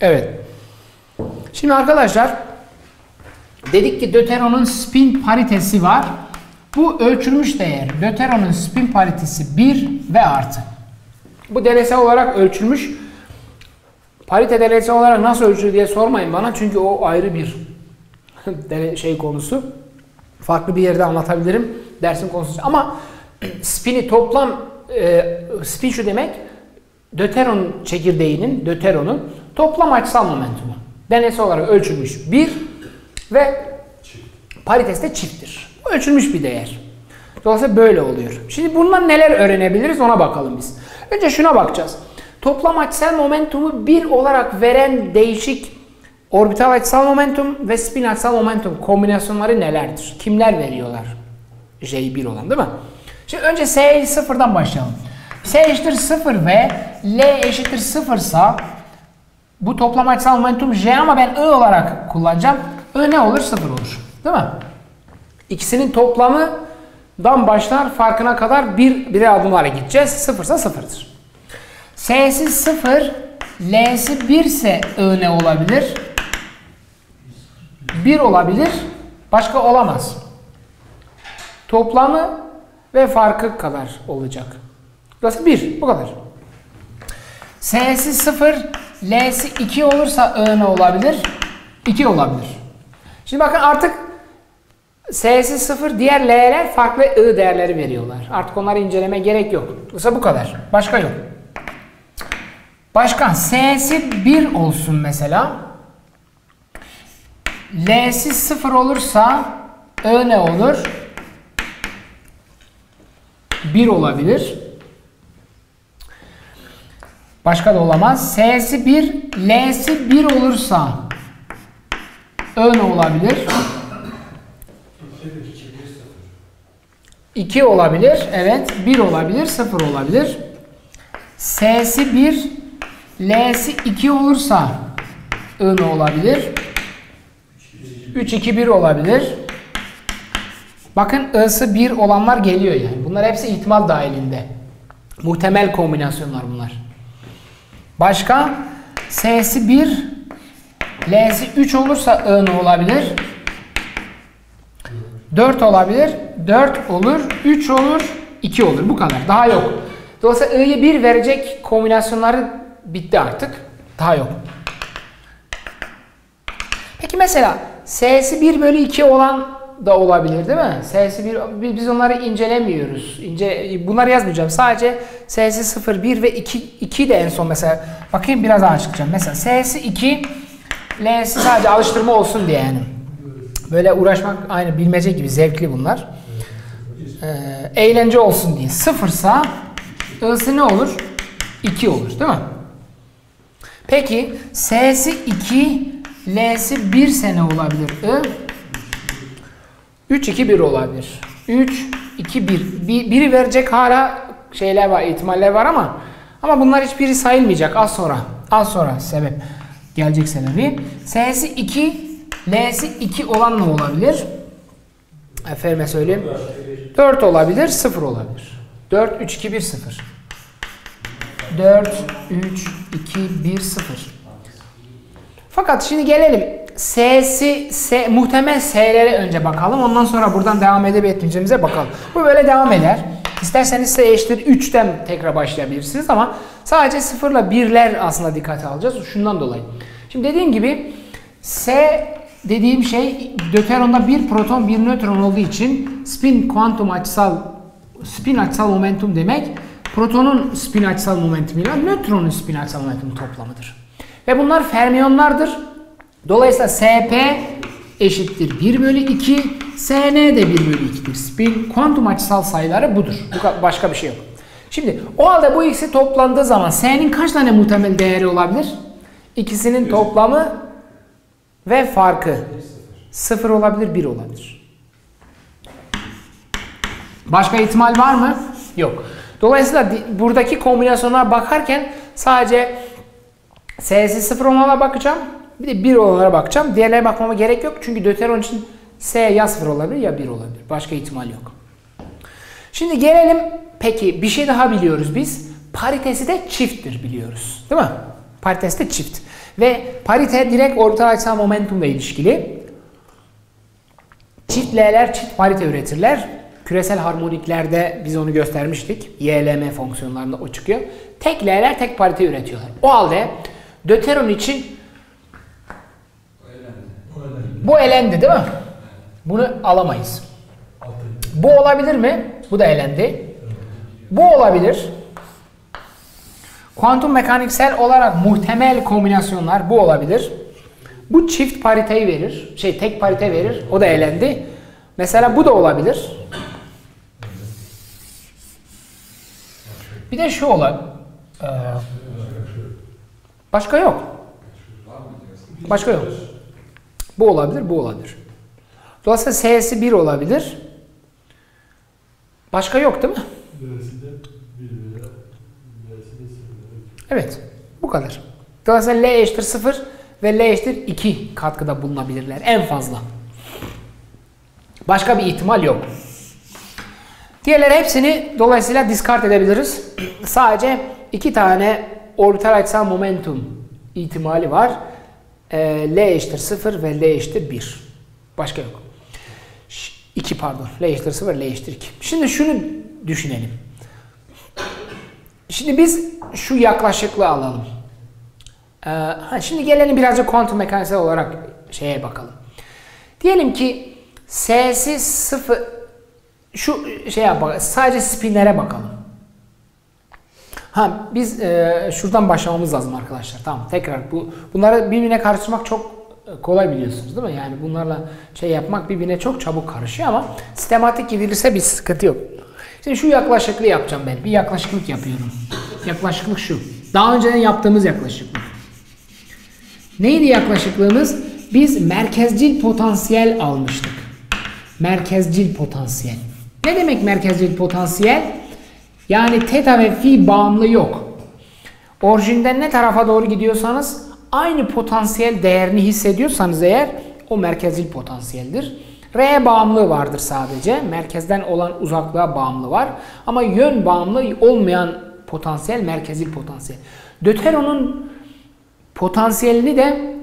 Evet. Şimdi arkadaşlar dedik ki Deuteron'un spin paritesi var. Bu ölçülmüş değer. Deuteron'un spin paritesi 1 ve artı. Bu deneysel olarak ölçülmüş. Parite deneysel olarak nasıl ölçülür diye sormayın bana çünkü o ayrı bir şey konusu. Farklı bir yerde anlatabilirim dersin konusu. Ama spini toplam e, spin şu demek Deuteron çekirdeğinin, Deuteron'un toplam açısal momentumu. Deneysel olarak ölçülmüş 1 ve paritesi de çifttir. Ölçülmüş bir değer. Dolayısıyla böyle oluyor. Şimdi bundan neler öğrenebiliriz ona bakalım biz. Önce şuna bakacağız. Toplam açısal momentumu 1 olarak veren değişik orbital açısal momentum ve spin açısal momentum kombinasyonları nelerdir? Kimler veriyorlar? J1 olan değil mi? Şimdi önce S sıfırdan başlayalım. S eşittir 0 ve L eşittir 0 ise bu toplam açısal momentum J ama ben I olarak kullanacağım. I ne olur? 0 olur. Değil mi? İkisinin toplamından başlar farkına kadar bir bire adımlarla gideceğiz. 0 ise 0'dır. S'si 0, L'si 1 ise I ne olabilir? 1 olabilir. Başka olamaz. Toplamı ve farkı kadar olacak. Burası 1. Bu kadar. S'si 0, L'si 2 olursa I ne olabilir? 2 olabilir. Şimdi bakın artık S'si 0, diğer L'ler farklı I değerleri veriyorlar. Artık onları inceleme gerek yok. Burası bu kadar. Başka yok. Başka S'si 1 olsun mesela. L'si 0 olursa I ne olur? 1 olabilir. Başka da olamaz. S'si 1, L'si 1 olursa Ö ne olabilir? 2 olabilir. Evet. 1 olabilir. 0 olabilir. S'si 1, L'si 2 olursa I ne olabilir? 3, 2, 1 olabilir. Bakın I'sı 1 olanlar geliyor yani. Bunlar hepsi ihtimal dahilinde. Muhtemel kombinasyonlar bunlar. Başka? S'si 1, L'si 3 olursa I ne olabilir? 4 olabilir. 4 olur. 3 olur. 2 olur. Bu kadar. Daha yok. Dolayısıyla I'yi 1 verecek kombinasyonları bitti artık. Daha yok. Peki mesela S'si 1 bölü 2 olan da olabilir değil mi? S'si 1, biz onları incelemiyoruz. İnce, bunları yazmayacağım. Sadece S'si 0, 1 ve 2, 2 de en son mesela. Bakayım biraz daha açıklayacağım. Mesela S'si 2, L'si sadece alıştırma olsun diye yani. Böyle uğraşmak aynı bilmece gibi zevkli bunlar. Ee, eğlence olsun diye. Sıfırsa I'si ne olur? 2 olur değil mi? Peki S'si 2, L'si 1 sene olabilir. I 3, 2, 1 olabilir. 3, 2, 1. Bir, biri verecek hala şeyler var, ihtimaller var ama ama bunlar hiçbiri sayılmayacak az sonra. Az sonra sebep. Gelecek sebebi. S'si 2, L'si 2 olan ne olabilir? Efendime söyleyeyim. 4 olabilir, 0 olabilir. 4, 3, 2, 1, 0. 4, 3, 2, 1, 0. Fakat şimdi gelelim. S'si, S, muhtemel S'lere önce bakalım. Ondan sonra buradan devam edip etmeyeceğimize bakalım. Bu böyle devam eder. İsterseniz S eşittir 3'ten tekrar başlayabilirsiniz ama sadece 0 ile 1'ler aslında dikkate alacağız. Şundan dolayı. Şimdi dediğim gibi S dediğim şey Deuteron'da bir proton bir nötron olduğu için spin kuantum açısal spin açısal momentum demek protonun spin açısal momentumuyla nötronun spin açısal momentum toplamıdır. Ve bunlar fermiyonlardır. Dolayısıyla SP eşittir 1 bölü 2, SN de 1 bölü 2'dir. Spin kuantum açısal sayıları budur. Bu başka bir şey yok. Şimdi o halde bu ikisi toplandığı zaman S'nin kaç tane muhtemel değeri olabilir? İkisinin toplamı ve farkı 0 olabilir, 1 olabilir. Başka ihtimal var mı? Yok. Dolayısıyla buradaki kombinasyonlara bakarken sadece S'si 0 olanlara bakacağım. Bir de 1 olanlara bakacağım. Diğerlerine bakmama gerek yok. Çünkü Deuteron için S ya 0 olabilir ya 1 olabilir. Başka ihtimal yok. Şimdi gelelim peki bir şey daha biliyoruz biz. Paritesi de çifttir biliyoruz. Değil mi? Paritesi de çift. Ve parite direkt orbital açısal momentumla ilişkili. Çift L'ler çift parite üretirler. Küresel harmoniklerde biz onu göstermiştik. YLM fonksiyonlarında o çıkıyor. Tek L'ler tek parite üretiyorlar. O halde Deuteron için bu elendi değil mi? Bunu alamayız. Bu olabilir mi? Bu da elendi. Bu olabilir. Kuantum mekaniksel olarak muhtemel kombinasyonlar bu olabilir. Bu çift pariteyi verir. Şey tek parite verir. O da elendi. Mesela bu da olabilir. Bir de şu. Ee, başka yok. Başka yok. Bu olabilir, bu olabilir. Dolayısıyla S'si 1 olabilir. Başka yok değil mi? Evet. Bu kadar. Dolayısıyla L eşittir 0 ve L eşittir 2 katkıda bulunabilirler. En fazla. Başka bir ihtimal yok. Diğerleri hepsini dolayısıyla discard edebiliriz. Sadece iki tane orbital açısal momentum ihtimali var. E, L eşittir 0 ve L eşittir 1. Başka yok. 2 pardon. L eşittir 0, L eşittir 2. Şimdi şunu düşünelim. Şimdi biz şu yaklaşıklığı alalım. Ee, şimdi gelelim birazcık kuantum mekaniksel olarak şeye bakalım. Diyelim ki S'si 0 şu şey yapalım. Sadece spinlere bakalım. Ha biz e, şuradan başlamamız lazım arkadaşlar. Tamam tekrar bu bunları birbirine karıştırmak çok e, kolay biliyorsunuz değil mi? Yani bunlarla şey yapmak birbirine çok çabuk karışıyor ama sistematik gidilirse bir sıkıntı yok. Şimdi şu yaklaşıklığı yapacağım ben. Bir yaklaşıklık yapıyorum. Yaklaşıklık şu. Daha önceden yaptığımız yaklaşıklık. Neydi yaklaşıklığımız? Biz merkezcil potansiyel almıştık. Merkezcil potansiyel. Ne demek merkezcil potansiyel? Yani teta ve fi bağımlı yok. Orijinden ne tarafa doğru gidiyorsanız aynı potansiyel değerini hissediyorsanız eğer o merkezcil potansiyeldir. R bağımlılığı vardır sadece. Merkezden olan uzaklığa bağımlı var. Ama yön bağımlı olmayan potansiyel merkezil potansiyel. Deuteron'un potansiyelini de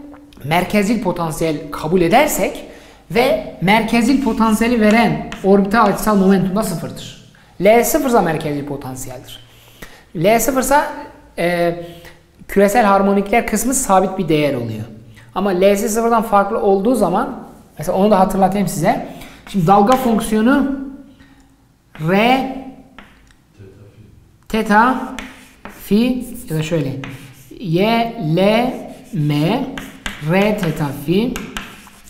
merkezil potansiyel kabul edersek ve merkezil potansiyeli veren orbital açısal momentum da sıfırdır. L sıfırsa merkezil potansiyeldir. L sıfırsa e, küresel harmonikler kısmı sabit bir değer oluyor. Ama L'si sıfırdan farklı olduğu zaman mesela onu da hatırlatayım size. Şimdi dalga fonksiyonu R teta fi ya da şöyle y l m r teta fi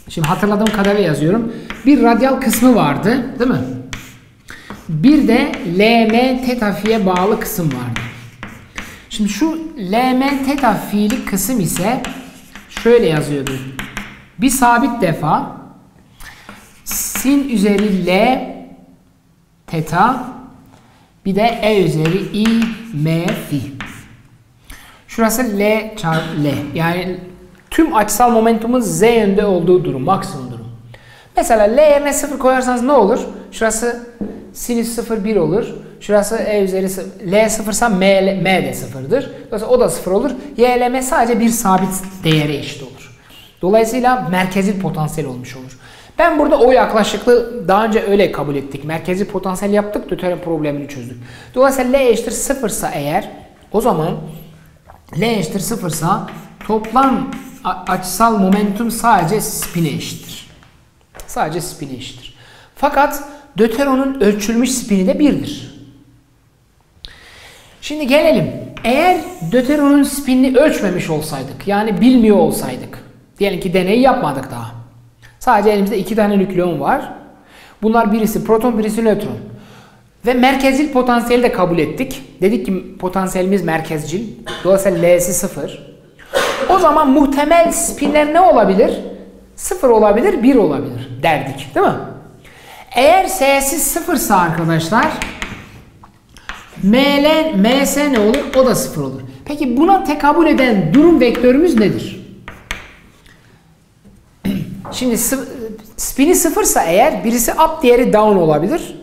Şimdi hatırladığım kadarıyla yazıyorum. Bir radyal kısmı vardı, değil mi? Bir de lm teta fi'ye bağlı kısım vardı. Şimdi şu lm teta kısım ise şöyle yazıyordu. Bir sabit defa sin üzeri l teta bir de e üzeri i m fi. Şurası L çarpı L. Yani tüm açısal momentumun Z yönde olduğu durum. Maksimum durum. Mesela L yerine 0 koyarsanız ne olur? Şurası sinüs 0 1 olur. Şurası E üzeri 0. L 0 ise M, M de 0'dır. Dolayısıyla o da 0 olur. Y ile M sadece bir sabit değere eşit olur. Dolayısıyla merkezil potansiyel olmuş olur. Ben burada o yaklaşıklı daha önce öyle kabul ettik. Merkezi potansiyel yaptık, Deuteron problemini çözdük. Dolayısıyla L eşittir 0 ise eğer o zaman L eşittir 0 ise toplam açısal momentum sadece spin'e eşittir. Sadece spin'e eşittir. Fakat Deuteron'un ölçülmüş spini de 1'dir. Şimdi gelelim. Eğer Deuteron'un spinini ölçmemiş olsaydık, yani bilmiyor olsaydık, diyelim ki deneyi yapmadık daha. Sadece elimizde iki tane nükleon var. Bunlar birisi proton, birisi nötron. Ve merkezcil potansiyeli de kabul ettik. Dedik ki potansiyelimiz merkezcil. Dolayısıyla L'si sıfır. O zaman muhtemel spinler ne olabilir? Sıfır olabilir, bir olabilir derdik. Değil mi? Eğer S'si sıfırsa arkadaşlar ML, MS ne olur? O da sıfır olur. Peki buna tekabül eden durum vektörümüz nedir? Şimdi spini sıfırsa eğer birisi up diğeri down olabilir.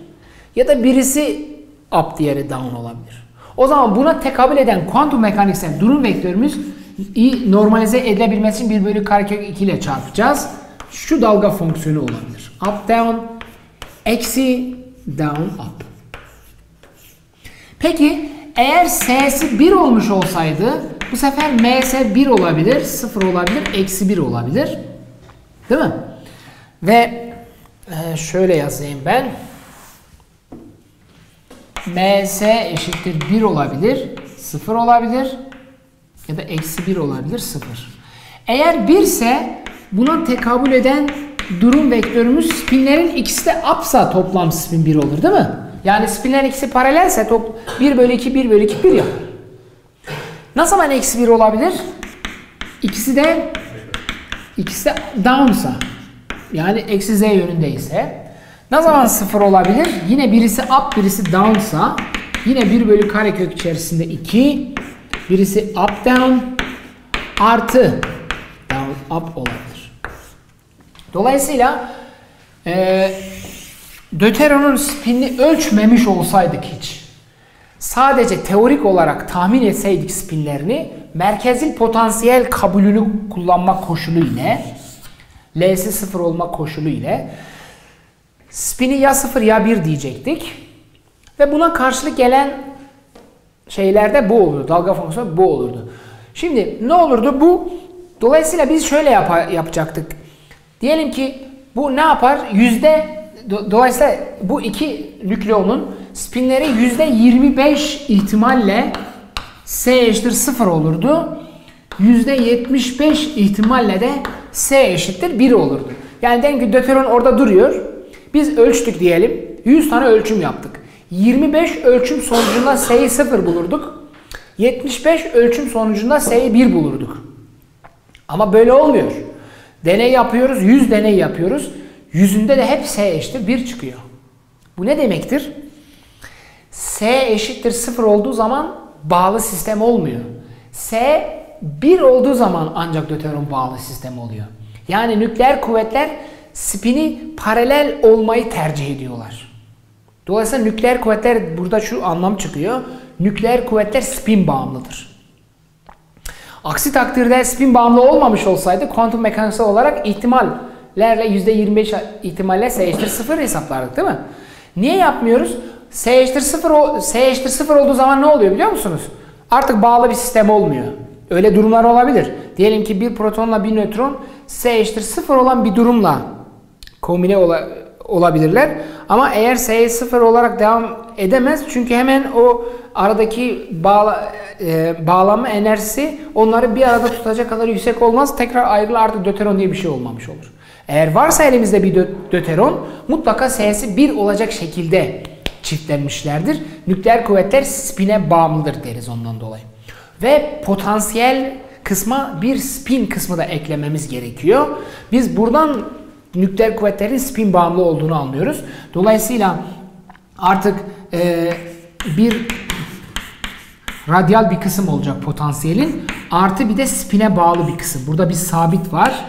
Ya da birisi up diğeri down olabilir. O zaman buna tekabül eden kuantum mekaniksel durum vektörümüz normalize edilebilmesi için 1 bölü karekök 2 ile çarpacağız. Şu dalga fonksiyonu olabilir. Up down eksi down up. Peki eğer s'si 1 olmuş olsaydı bu sefer ms 1 olabilir, 0 olabilir, eksi 1 olabilir. Değil mi? Ve e, şöyle yazayım ben. ms eşittir 1 olabilir, 0 olabilir ya da eksi 1 olabilir, 0. Eğer 1 ise buna tekabül eden durum vektörümüz spinlerin ikisi de apsa toplam spin 1 olur değil mi? Yani spinlerin ikisi paralelse top 1 bölü 2 1 bölü 2 1 yapar. Ne zaman eksi 1 olabilir? İkisi de ikisi de down'sa yani eksi z yönündeyse ne zaman 0 olabilir? Yine birisi up birisi down'sa yine 1 bölü karekök içerisinde 2 birisi up down artı down up olabilir. Dolayısıyla e, Deuteron'un spinini ölçmemiş olsaydık hiç sadece teorik olarak tahmin etseydik spinlerini merkezil potansiyel kabulünü kullanmak koşulu ile L'si 0 olmak koşulu ile spini ya 0 ya 1 diyecektik. Ve buna karşılık gelen şeylerde bu olurdu. Dalga fonksiyonu bu olurdu. Şimdi ne olurdu? Bu dolayısıyla biz şöyle yap yapacaktık. Diyelim ki bu ne yapar? Yüzde do dolayısıyla bu iki nükleonun spinleri yüzde 25 ihtimalle S eşittir 0 olurdu. Yüzde 75 ihtimalle de S eşittir 1 olurdu. Yani diyelim ki döteron orada duruyor. Biz ölçtük diyelim. 100 tane ölçüm yaptık. 25 ölçüm sonucunda S'yi 0 bulurduk. 75 ölçüm sonucunda S'yi 1 bulurduk. Ama böyle olmuyor. Deney yapıyoruz, 100 deney yapıyoruz. Yüzünde de hep S eşittir 1 çıkıyor. Bu ne demektir? S eşittir 0 olduğu zaman bağlı sistem olmuyor. S 1 olduğu zaman ancak Deuteron bağlı sistem oluyor. Yani nükleer kuvvetler spini paralel olmayı tercih ediyorlar. Dolayısıyla nükleer kuvvetler burada şu anlam çıkıyor. Nükleer kuvvetler spin bağımlıdır. Aksi takdirde spin bağımlı olmamış olsaydı kuantum mekaniksel olarak ihtimallerle %25 ihtimalle S eşittir 0 hesaplardık değil mi? Niye yapmıyoruz? S eşittir 0, S eşittir 0 olduğu zaman ne oluyor biliyor musunuz? Artık bağlı bir sistem olmuyor. Öyle durumlar olabilir. Diyelim ki bir protonla bir nötron S eşittir 0 olan bir durumla kombine ola, olabilirler. Ama eğer S'ye 0 olarak devam edemez. Çünkü hemen o aradaki bağla, e, bağlanma enerjisi onları bir arada tutacak kadar yüksek olmaz. Tekrar ayrılı artık döteron diye bir şey olmamış olur. Eğer varsa elimizde bir döteron mutlaka S'si 1 olacak şekilde çiftlenmişlerdir. Nükleer kuvvetler spine bağımlıdır deriz ondan dolayı. Ve potansiyel kısma bir spin kısmı da eklememiz gerekiyor. Biz buradan nükleer kuvvetlerin spin bağımlı olduğunu anlıyoruz. Dolayısıyla artık e, bir radyal bir kısım olacak potansiyelin. Artı bir de spine bağlı bir kısım. Burada bir sabit var.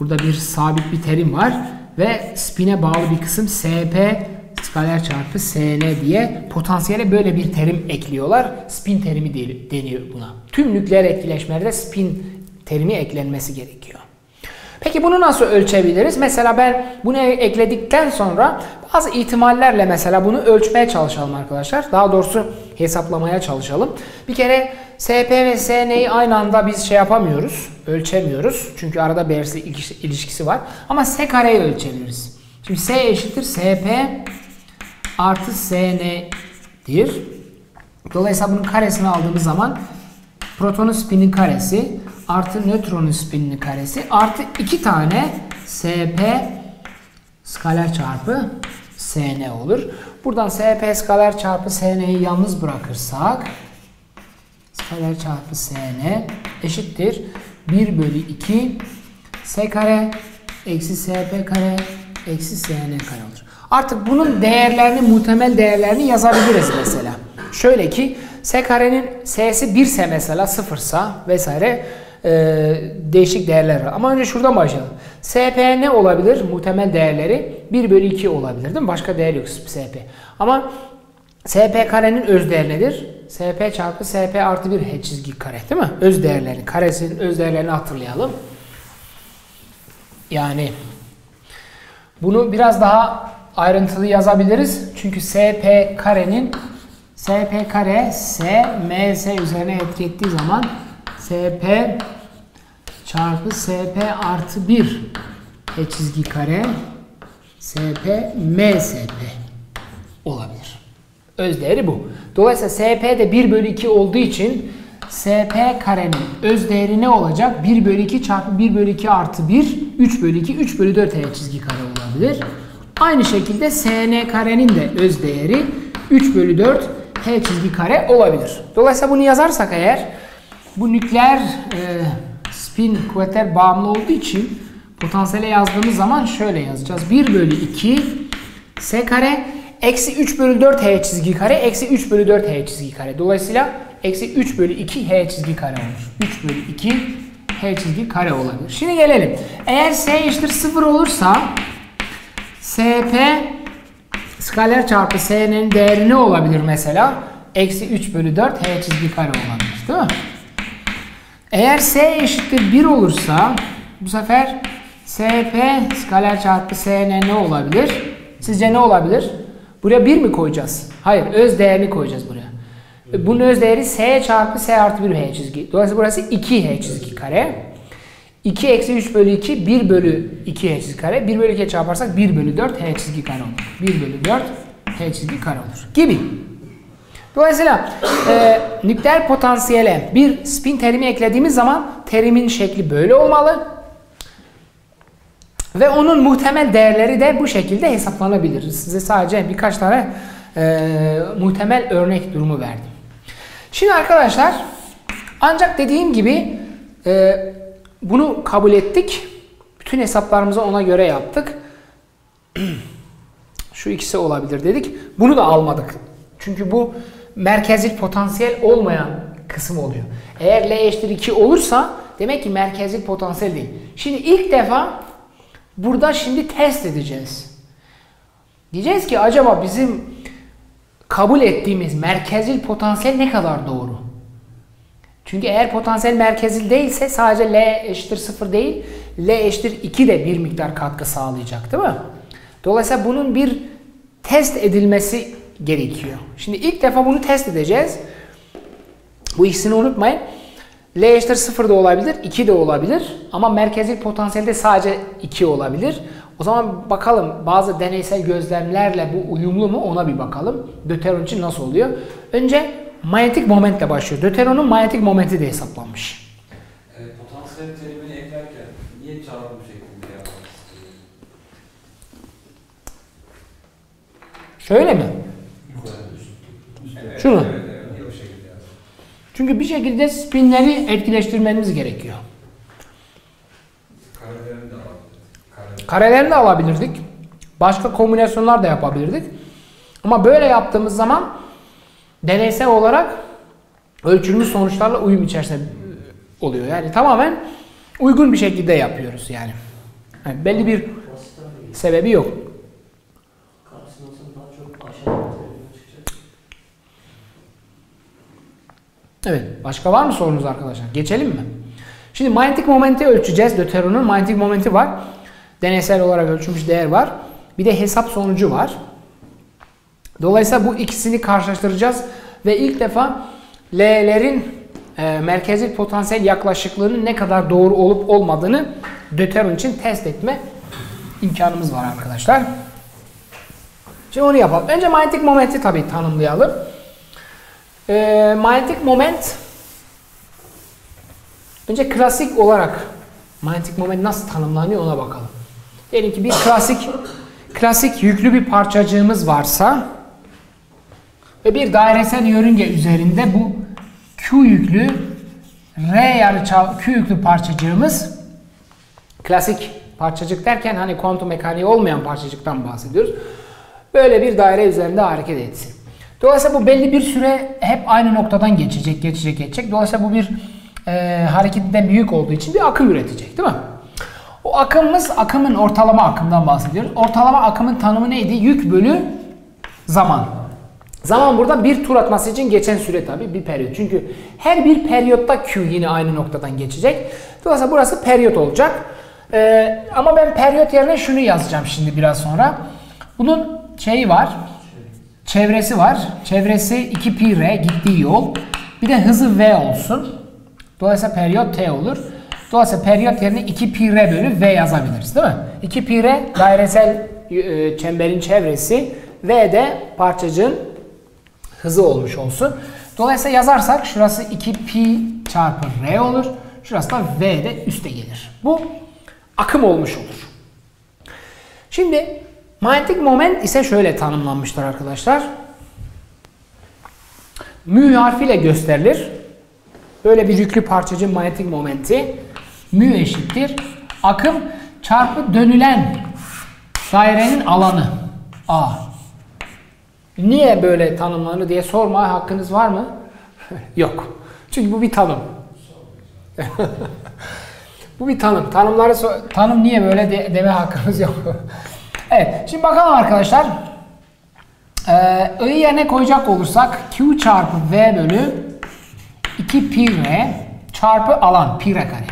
Burada bir sabit bir terim var. Ve spine bağlı bir kısım SP skaler çarpı SN diye potansiyele böyle bir terim ekliyorlar. Spin terimi deniyor buna. Tüm nükleer etkileşmelerde spin terimi eklenmesi gerekiyor. Peki bunu nasıl ölçebiliriz? Mesela ben bunu ekledikten sonra bazı ihtimallerle mesela bunu ölçmeye çalışalım arkadaşlar. Daha doğrusu hesaplamaya çalışalım. Bir kere SP ve SN'yi aynı anda biz şey yapamıyoruz, ölçemiyoruz. Çünkü arada belirsiz ilişkisi var. Ama S kareyi ölçebiliriz. Şimdi S eşittir SP artı SN'dir. Dolayısıyla bunun karesini aldığımız zaman protonun spinin karesi artı nötronun spininin karesi artı iki tane SP skaler çarpı SN olur. Buradan SP skaler çarpı SN'yi yalnız bırakırsak skaler çarpı SN eşittir 1 bölü 2 S kare eksi SP kare eksi SN kare olur. Artık bunun değerlerini, muhtemel değerlerini yazabiliriz mesela. Şöyle ki S karenin S'si 1 ise mesela 0 sa vesaire e, değişik değerler var. Ama önce şuradan başlayalım. SP ne olabilir? Muhtemel değerleri 1 bölü 2 olabilir değil mi? Başka değer yok SP. Ama SP karenin öz değeri nedir? SP çarpı SP artı 1 H çizgi kare değil mi? Öz değerlerini, karesinin öz değerlerini hatırlayalım. Yani bunu biraz daha ayrıntılı yazabiliriz. Çünkü SP karenin SP kare S üzerine etki ettiği zaman SP çarpı SP artı 1 H çizgi kare SP MSP olabilir. Öz değeri bu. Dolayısıyla SP de 1 bölü 2 olduğu için SP karenin öz değeri ne olacak? 1 bölü 2 çarpı 1 bölü 2 artı 1 3 bölü 2 3 bölü 4 H çizgi kare olabilir. Aynı şekilde SN karenin de öz değeri 3 bölü 4 H çizgi kare olabilir. Dolayısıyla bunu yazarsak eğer bu nükleer e, spin kuvvetler bağımlı olduğu için potansiyele yazdığımız zaman şöyle yazacağız. 1 bölü 2 S kare eksi 3 bölü 4 H çizgi kare eksi 3 bölü 4 H çizgi kare. Dolayısıyla eksi 3 bölü 2 H çizgi kare olur. 3 bölü 2 H çizgi kare olabilir. Şimdi gelelim. Eğer S eşittir 0 olursa SP skaler çarpı S'nin değeri ne olabilir mesela? Eksi 3 bölü 4 H çizgi kare olabilir. Değil mi? Eğer S eşittir 1 olursa bu sefer SP skaler çarpı SN ne olabilir? Sizce ne olabilir? Buraya 1 mi koyacağız? Hayır. Öz değerini koyacağız buraya. Bunun öz değeri S çarpı S artı 1 H çizgi. Dolayısıyla burası 2 H çizgi kare. 2 eksi 3 bölü 2 1 bölü 2 H çizgi kare. 1 bölü 2'ye çarparsak 1 bölü 4 H çizgi kare olur. 1 bölü 4 H çizgi kare olur. Gibi. Dolayısıyla e, nükleer potansiyele bir spin terimi eklediğimiz zaman terimin şekli böyle olmalı. Ve onun muhtemel değerleri de bu şekilde hesaplanabilir. Size sadece birkaç tane e, muhtemel örnek durumu verdim. Şimdi arkadaşlar ancak dediğim gibi e, bunu kabul ettik. Bütün hesaplarımızı ona göre yaptık. Şu ikisi olabilir dedik. Bunu da almadık. Çünkü bu merkezil potansiyel olmayan kısım oluyor. Eğer L eşittir 2 olursa demek ki merkezil potansiyel değil. Şimdi ilk defa burada şimdi test edeceğiz. Diyeceğiz ki acaba bizim kabul ettiğimiz merkezil potansiyel ne kadar doğru? Çünkü eğer potansiyel merkezil değilse sadece L eşittir 0 değil, L eşittir 2 de bir miktar katkı sağlayacak değil mi? Dolayısıyla bunun bir test edilmesi gerekiyor. Şimdi ilk defa bunu test edeceğiz. Bu ikisini unutmayın. L eşittir 0 da olabilir, 2 de olabilir. Ama merkezil potansiyelde sadece 2 olabilir. O zaman bakalım bazı deneysel gözlemlerle bu uyumlu mu ona bir bakalım. Döteron için nasıl oluyor? Önce manyetik momentle başlıyor. Döteron'un manyetik momenti de hesaplanmış. E, potansiyel terimini eklerken niye çarpım şeklinde yapmak istiyor? Şöyle mi? Şunu. Çünkü bir şekilde spinleri etkileştirmeniz gerekiyor. Karelerini de. Karelerini de alabilirdik. Başka kombinasyonlar da yapabilirdik. Ama böyle yaptığımız zaman deneysel olarak ölçülmüş sonuçlarla uyum içerisinde oluyor. Yani tamamen uygun bir şekilde yapıyoruz yani. yani belli bir sebebi yok. Karşısında daha çok aşağıya çıkacak. Evet. Başka var mı sorunuz arkadaşlar? Geçelim mi? Şimdi manyetik momenti ölçeceğiz. Döteron'un manyetik momenti var. Deneysel olarak ölçülmüş değer var. Bir de hesap sonucu var. Dolayısıyla bu ikisini karşılaştıracağız ve ilk defa L'lerin e, merkezi potansiyel yaklaşıklığının ne kadar doğru olup olmadığını Döteron için test etme imkanımız var arkadaşlar. Şimdi onu yapalım. Önce manyetik momenti tabii tanımlayalım. E, manyetik moment önce klasik olarak manyetik moment nasıl tanımlanıyor ona bakalım. Diyelim ki bir klasik klasik yüklü bir parçacığımız varsa ve bir dairesel yörünge üzerinde bu Q yüklü R yarıçap Q yüklü parçacığımız klasik parçacık derken hani kuantum mekaniği olmayan parçacıktan bahsediyoruz. Böyle bir daire üzerinde hareket etsin. Dolayısıyla bu belli bir süre hep aynı noktadan geçecek, geçecek, geçecek. Dolayısıyla bu bir e, hareketten büyük olduğu için bir akım üretecek değil mi? O akımımız akımın ortalama akımdan bahsediyoruz. Ortalama akımın tanımı neydi? Yük bölü zaman. Zaman burada bir tur atması için geçen süre tabi bir periyot. Çünkü her bir periyotta Q yine aynı noktadan geçecek. Dolayısıyla burası periyot olacak. Ee, ama ben periyot yerine şunu yazacağım şimdi biraz sonra. Bunun şeyi var. Çevresi var. Çevresi 2 pi r gittiği yol. Bir de hızı v olsun. Dolayısıyla periyot t olur. Dolayısıyla periyot yerine 2 pi r bölü v yazabiliriz değil mi? 2 pi r dairesel e, çemberin çevresi. V de parçacığın hızı olmuş olsun. Dolayısıyla yazarsak şurası 2 pi çarpı r olur. Şurası da v de üste gelir. Bu akım olmuş olur. Şimdi manyetik moment ise şöyle tanımlanmıştır arkadaşlar. Mü harfiyle gösterilir. Böyle bir yüklü parçacığın manyetik momenti mü eşittir. Akım çarpı dönülen dairenin alanı A. Niye böyle tanımlanır diye sorma hakkınız var mı? Yok. Çünkü bu bir tanım. bu bir tanım. Tanımları tanım niye böyle de- deme hakkımız yok. evet. Şimdi bakalım arkadaşlar. Ee, I'yi yerine koyacak olursak Q çarpı V bölü 2 pi R çarpı alan pi R kare.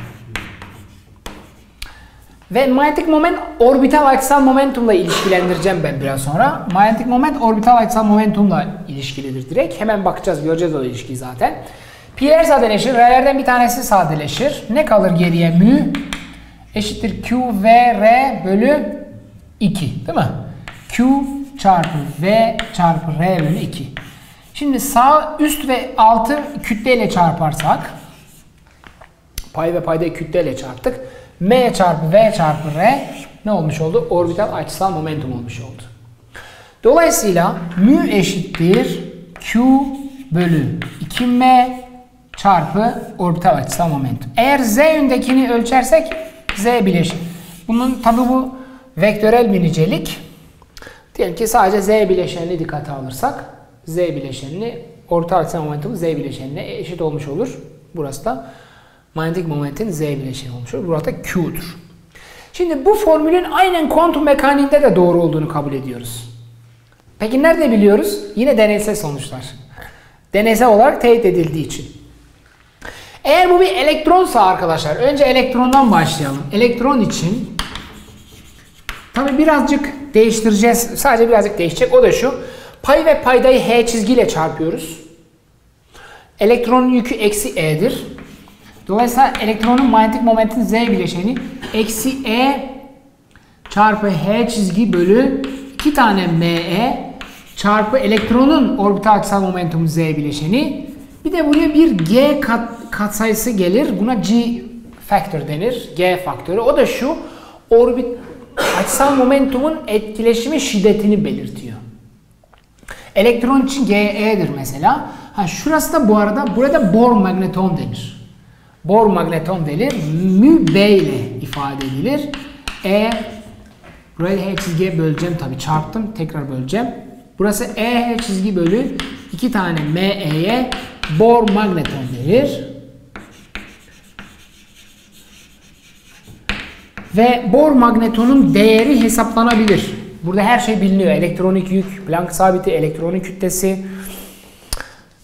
Ve manyetik moment orbital açısal momentumla ilişkilendireceğim ben biraz sonra. Manyetik moment orbital açısal momentumla ilişkilidir direkt. Hemen bakacağız, göreceğiz o ilişkiyi zaten. Pi'ler sadeleşir, R'lerden bir tanesi sadeleşir. Ne kalır geriye? Mü eşittir Q V R bölü 2 değil mi? Q çarpı V çarpı R bölü 2. Şimdi sağ üst ve altı kütleyle çarparsak pay ve paydayı kütleyle çarptık. M çarpı V çarpı R ne olmuş oldu? Orbital açısal momentum olmuş oldu. Dolayısıyla mü eşittir Q bölü 2M çarpı orbital açısal momentum. Eğer Z yöndekini ölçersek Z bileşik. Bunun tabi bu vektörel bir nicelik. Diyelim ki sadece Z bileşenini dikkate alırsak Z bileşenini orbital açısal momentum Z bileşenine eşit olmuş olur. Burası da manyetik momentin Z bileşeni olmuş olur. Burada Q'dur. Şimdi bu formülün aynen kuantum mekaniğinde de doğru olduğunu kabul ediyoruz. Peki nerede biliyoruz? Yine deneysel sonuçlar. Deneysel olarak teyit edildiği için. Eğer bu bir elektronsa arkadaşlar, önce elektrondan başlayalım. Elektron için tabi birazcık değiştireceğiz. Sadece birazcık değişecek. O da şu. Pay ve paydayı H çizgiyle çarpıyoruz. Elektronun yükü eksi E'dir. Dolayısıyla elektronun manyetik momentin Z bileşeni eksi E çarpı H çizgi bölü 2 tane ME çarpı elektronun orbital açısal momentum Z bileşeni. Bir de buraya bir G kat, katsayısı gelir. Buna G factor denir. G faktörü. O da şu. Orbit açısal momentumun etkileşimi şiddetini belirtiyor. Elektron için Ge'dir mesela. Ha şurası da bu arada burada Bohr magneton denir. Bohr magneton denir. Mü B ile ifade edilir. E burayı H çizgiye böleceğim tabi çarptım. Tekrar böleceğim. Burası E H çizgi bölü 2 tane ME'ye Bohr magneton denir. Ve Bohr magnetonun değeri hesaplanabilir. Burada her şey biliniyor. Elektronik yük, Planck sabiti, elektronik kütlesi.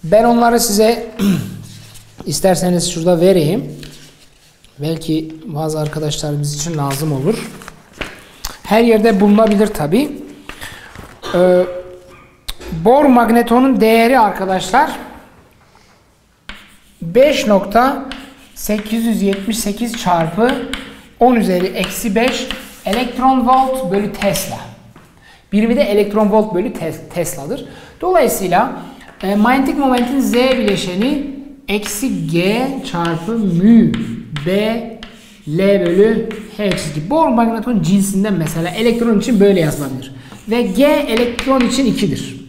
Ben onları size isterseniz şurada vereyim. Belki bazı arkadaşlarımız için lazım olur. Her yerde bulunabilir tabi. Ee, Bohr magnetonun değeri arkadaşlar 5.878 çarpı 10 üzeri eksi 5 elektron volt bölü Tesla. Birimi de elektron volt bölü Tesla'dır. Dolayısıyla e, manyetik momentin Z bileşeni eksi G çarpı mü B L bölü H çizgi. Bohr magneton cinsinden mesela elektron için böyle yazılabilir. Ve G elektron için 2'dir.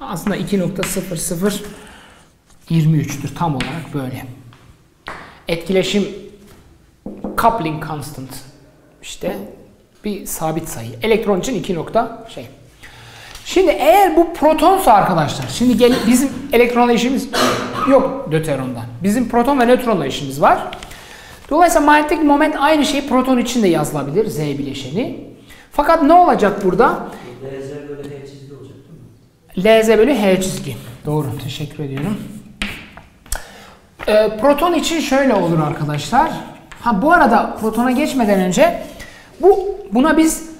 Aslında 2.0023'tür tam olarak böyle. Etkileşim coupling constant işte bir sabit sayı. Elektron için 2 nokta şey. Şimdi eğer bu protonsa arkadaşlar, şimdi gel bizim elektronla işimiz yok döterondan. Bizim proton ve nötronla işimiz var. Dolayısıyla manyetik moment aynı şey proton için de yazılabilir Z bileşeni. Fakat ne olacak burada? LZ böyle H çizgi olacak değil Lz bölü H çizgi. Doğru. Teşekkür ediyorum. Ee, proton için şöyle olur arkadaşlar. Ha bu arada protona geçmeden önce bu buna biz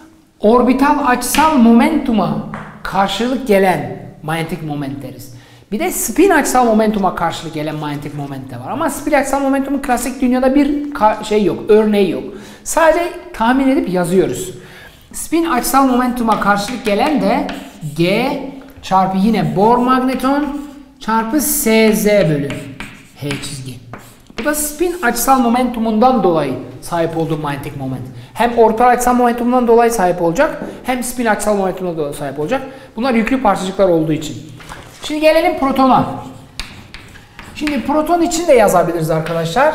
orbital açısal momentuma karşılık gelen manyetik moment deriz. Bir de spin açısal momentuma karşılık gelen manyetik moment de var. Ama spin açısal momentumun klasik dünyada bir şey yok, örneği yok. Sadece tahmin edip yazıyoruz. Spin açısal momentuma karşılık gelen de G çarpı yine Bohr magneton çarpı SZ bölü H çizgi. Bu da spin açısal momentumundan dolayı sahip olduğu manyetik moment. Hem orbital açısal momentumundan dolayı sahip olacak, hem spin açısal momentumundan dolayı sahip olacak. Bunlar yüklü parçacıklar olduğu için. Şimdi gelelim protona. Şimdi proton için de yazabiliriz arkadaşlar.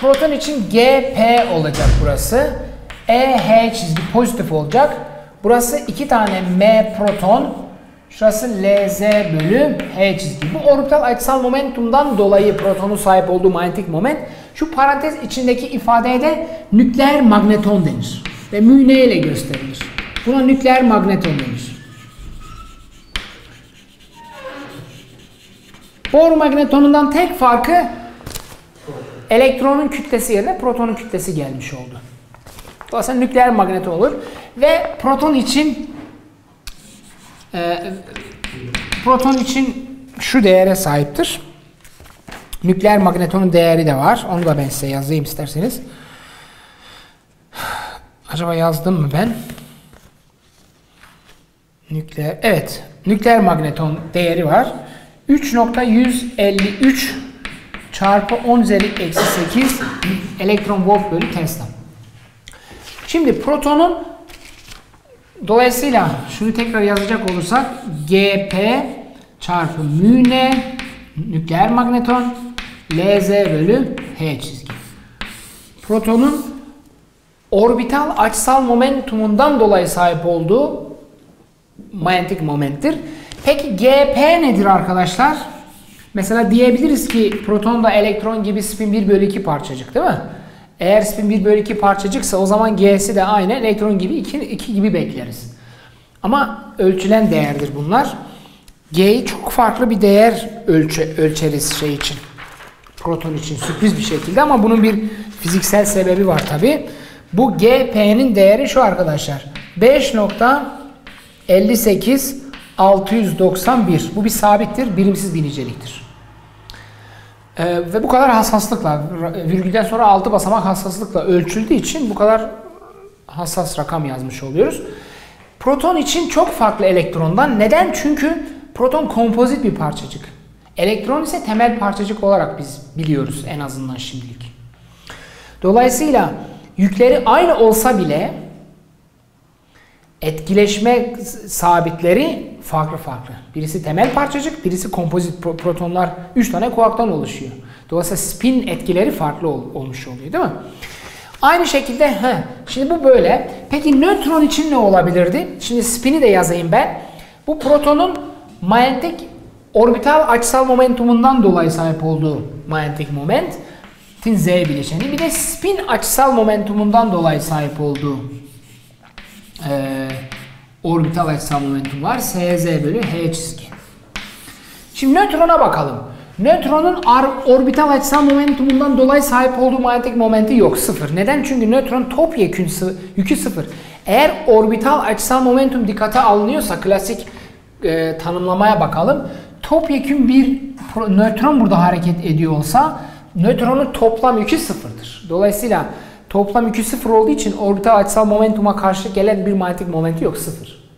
Proton için GP olacak burası. EH çizgi pozitif olacak. Burası iki tane M proton. Şurası Lz bölü H çizgi. Bu orbital açısal momentumdan dolayı protonun sahip olduğu manyetik moment. Şu parantez içindeki ifadeye de nükleer magneton denir. Ve müne ile gösterilir. Buna nükleer magneton denir. Bohr magnetonundan tek farkı elektronun kütlesi yerine protonun kütlesi gelmiş oldu. Dolayısıyla nükleer magneton olur. Ve proton için e, proton için şu değere sahiptir. Nükleer magnetonun değeri de var. Onu da ben size yazayım isterseniz. Acaba yazdım mı ben? Nükleer, evet. Nükleer magneton değeri var. 3.153 çarpı 10 üzeri eksi 8 elektron volt bölü Tesla. Şimdi protonun dolayısıyla şunu tekrar yazacak olursak Gp çarpı mü n nükleer magneton Lz bölü H çizgi. Protonun orbital açısal momentumundan dolayı sahip olduğu manyetik momenttir. Peki Gp nedir arkadaşlar? Mesela diyebiliriz ki proton da elektron gibi spin 1 bölü 2 parçacık değil mi? Eğer spin 1 bölü 2 parçacıksa o zaman G'si de aynı elektron gibi 2, 2 gibi bekleriz. Ama ölçülen değerdir bunlar. G'yi çok farklı bir değer ölçe, ölçeriz şey için. Proton için sürpriz bir şekilde ama bunun bir fiziksel sebebi var tabi. Bu Gp'nin değeri şu arkadaşlar. 5.58 691. Bu bir sabittir, birimsiz bir niceliktir. Ee, ve bu kadar hassaslıkla, virgülden sonra 6 basamak hassaslıkla ölçüldüğü için bu kadar hassas rakam yazmış oluyoruz. Proton için çok farklı elektrondan. Neden? Çünkü proton kompozit bir parçacık. Elektron ise temel parçacık olarak biz biliyoruz en azından şimdilik. Dolayısıyla yükleri aynı olsa bile etkileşme sabitleri farklı farklı. Birisi temel parçacık, birisi kompozit protonlar 3 tane kuarktan oluşuyor. Dolayısıyla spin etkileri farklı ol, olmuş oluyor değil mi? Aynı şekilde he, şimdi bu böyle. Peki nötron için ne olabilirdi? Şimdi spini de yazayım ben. Bu protonun manyetik orbital açısal momentumundan dolayı sahip olduğu manyetik moment z bileşeni. Bir de spin açısal momentumundan dolayı sahip olduğu e, orbital açısal momentum var. Sz bölü h çizgi. Şimdi nötrona bakalım. Nötronun orbital açısal momentumundan dolayı sahip olduğu manyetik momenti yok. Sıfır. Neden? Çünkü nötron topyekün yükü sıfır. Eğer orbital açısal momentum dikkate alınıyorsa klasik e, tanımlamaya bakalım. Topyekün bir nötron burada hareket ediyor olsa nötronun toplam yükü sıfırdır. Dolayısıyla Toplam yükü sıfır olduğu için orbital açısal momentuma karşı gelen bir manyetik momenti yok sıfır.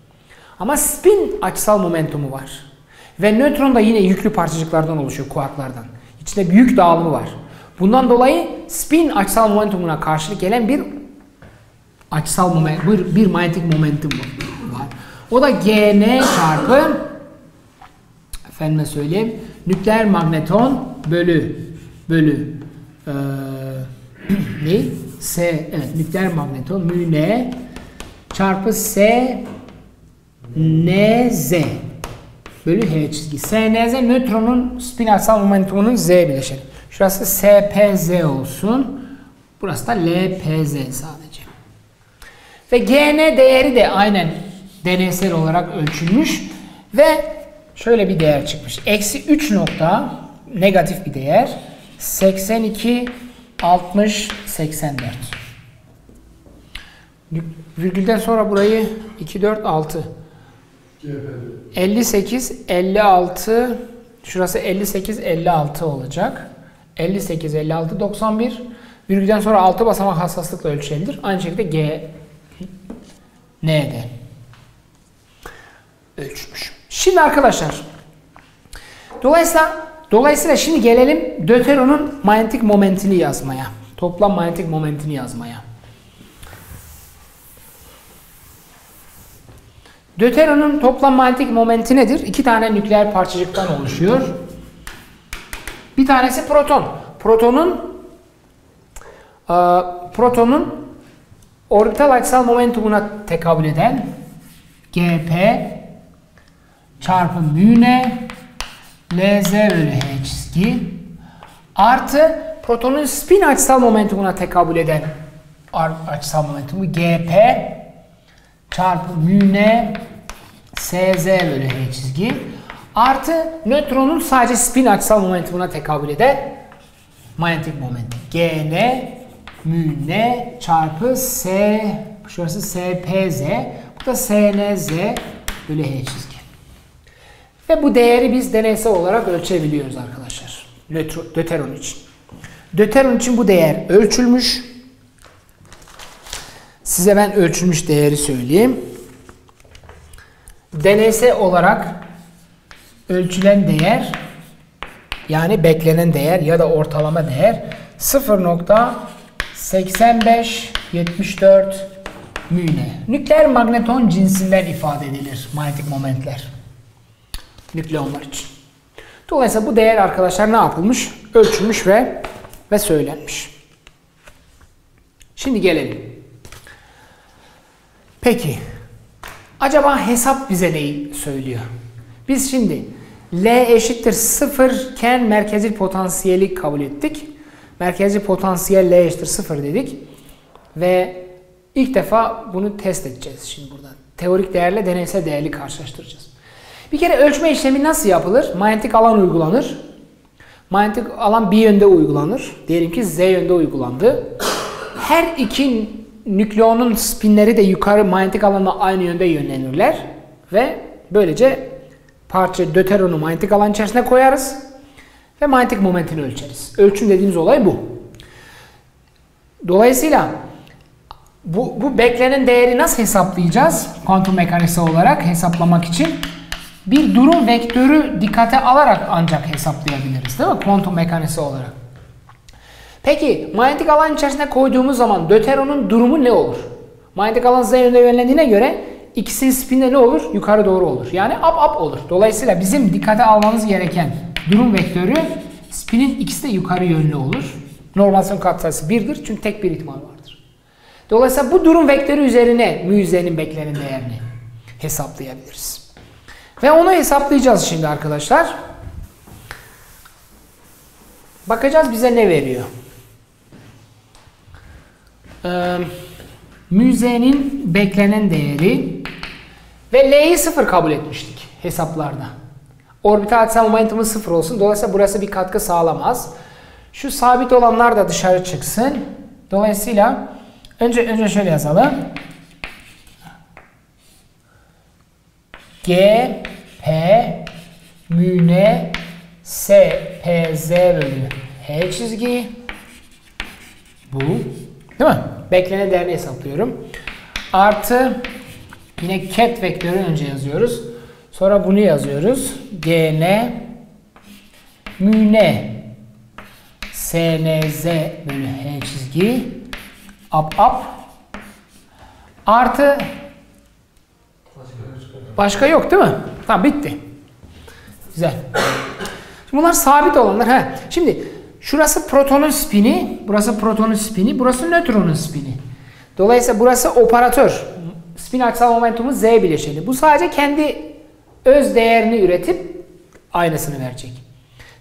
Ama spin açısal momentumu var. Ve nötron da yine yüklü parçacıklardan oluşuyor, kuarklardan. İçinde büyük dağılımı var. Bundan dolayı spin açısal momentumuna karşılık gelen bir açısal moment, bir, bir manyetik momentum var. O da Gn çarpı efendime söyleyeyim nükleer magneton bölü bölü ee, ne? S evet nükleer magneton mü N çarpı S N Z bölü H çizgi. S N Z nötronun spinalsal momentumunun Z bileşeni. Şurası S P Z olsun. Burası da L P Z sadece. Ve G N değeri de aynen deneysel olarak ölçülmüş ve şöyle bir değer çıkmış. Eksi 3 nokta negatif bir değer. 82, 60, 84. Virgülden sonra burayı 2, 4, 6. 58, 56, şurası 58, 56 olacak. 58, 56, 91. Virgülden sonra 6 basamak hassaslıkla ölçülebilir. Aynı şekilde G, N'de ölçmüş. Şimdi arkadaşlar, dolayısıyla dolayısıyla şimdi gelelim Deuteron'un manyetik momentini yazmaya. Toplam manyetik momentini yazmaya. Deuteron'un toplam manyetik momenti nedir? İki tane nükleer parçacıktan oluşuyor. Bir tanesi proton. Protonun e, protonun orbital açısal momentumuna tekabül eden GP çarpı mü n Lz bölü h çizgi artı protonun spin açısal momentumuna tekabül eden açısal momentumu GP çarpı mü n Sz bölü h çizgi artı nötronun sadece spin açısal momentumuna tekabül eden manyetik moment. Gn mü n çarpı s şurası spz bu da snz bölü h çizgi. Ve bu değeri biz deneysel olarak ölçebiliyoruz arkadaşlar. Deuteron için. Deuteron için bu değer ölçülmüş. Size ben ölçülmüş değeri söyleyeyim. Deneysel olarak ölçülen değer yani beklenen değer ya da ortalama değer 0.8574 müne. Nükleer magneton cinsinden ifade edilir manyetik momentler. Nükleonlar için. Dolayısıyla bu değer arkadaşlar ne yapılmış? Ölçülmüş ve ve söylenmiş. Şimdi gelelim. Peki. Acaba hesap bize neyi söylüyor? Biz şimdi L eşittir 0 iken merkezi potansiyeli kabul ettik. Merkezi potansiyel L eşittir 0 dedik. Ve ilk defa bunu test edeceğiz şimdi burada. Teorik değerle deneysel değerli karşılaştıracağız. Bir kere ölçme işlemi nasıl yapılır? Manyetik alan uygulanır. Manyetik alan bir yönde uygulanır. Diyelim ki Z yönde uygulandı. Her iki nükleonun spinleri de yukarı manyetik alana aynı yönde yönlenirler. Ve böylece parça döteronu manyetik alan içerisine koyarız. Ve manyetik momentini ölçeriz. Ölçüm dediğimiz olay bu. Dolayısıyla bu, bu beklenen değeri nasıl hesaplayacağız? Kuantum mekaniksel olarak hesaplamak için bir durum vektörü dikkate alarak ancak hesaplayabiliriz değil mi? Kuantum mekaniksel olarak. Peki manyetik alan içerisine koyduğumuz zaman döteronun durumu ne olur? Manyetik alan z yönünde yönlendiğine göre ikisinin spinde ne olur? Yukarı doğru olur. Yani up up olur. Dolayısıyla bizim dikkate almamız gereken durum vektörü spinin ikisi de yukarı yönlü olur. Normalsyon katsayısı 1'dir çünkü tek bir ihtimal vardır. Dolayısıyla bu durum vektörü üzerine mü üzerinin beklenen değerini hesaplayabiliriz. Ve onu hesaplayacağız şimdi arkadaşlar. Bakacağız bize ne veriyor. Ee, müzenin beklenen değeri ve L'yi sıfır kabul etmiştik hesaplarda. Orbital açısal momentumu sıfır olsun. Dolayısıyla burası bir katkı sağlamaz. Şu sabit olanlar da dışarı çıksın. Dolayısıyla önce önce şöyle yazalım. G P mü N S P Z bölü H çizgi bu. Değil mi? Beklenen değerini hesaplıyorum. Artı yine ket vektörü önce yazıyoruz. Sonra bunu yazıyoruz. G N mü N S N Z bölü H çizgi up up artı başka yok değil mi? Tamam bitti. Güzel. Şimdi bunlar sabit olanlar. He. Şimdi şurası protonun spini, burası protonun spini, burası nötronun spini. Dolayısıyla burası operatör. Spin açısal momentumu Z bileşeni. Bu sadece kendi öz değerini üretip aynısını verecek.